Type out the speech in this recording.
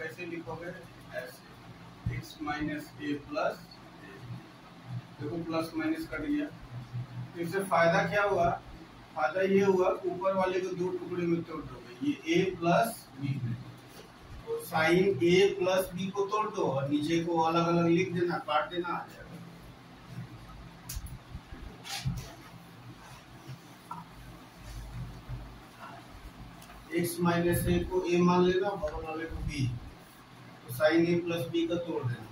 कैसे लिखोगे? ऐसे एक्स माइनस ए प्लस देखो प्लस माइनस कट गया। इससे फ़ायदा क्या हुआ? फ़ायदा ये हुआ, ऊपर वाले को दो टुकड़े में तोड़ दोगे। ये ए प्लस बी तो साइन ए प्लस बी को तोड़ दो और नीचे को अलग अलग लिख देना, काट देना, आ जाएगा। एक्स माइनस ए को ए मान लेना, बगल वाले को बी तो साइन ए प्लस बी का तोड़ देना।